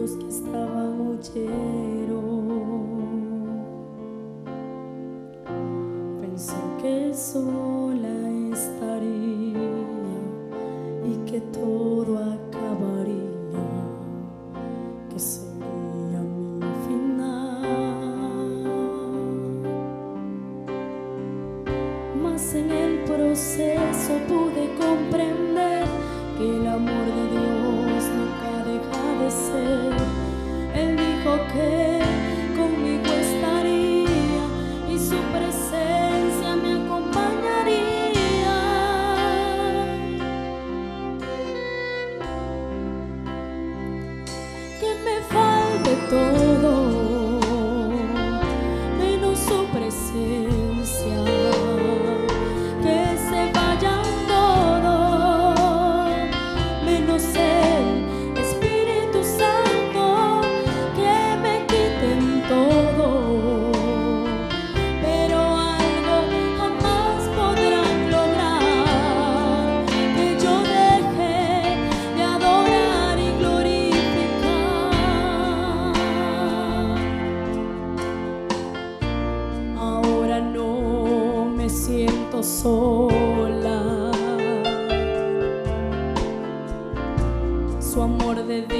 los que estaban huyeron. Pensó que sola estaría y que todo acabaría, que sería mi final. Mas en el proceso pude 多。sola. Su amor de Dios.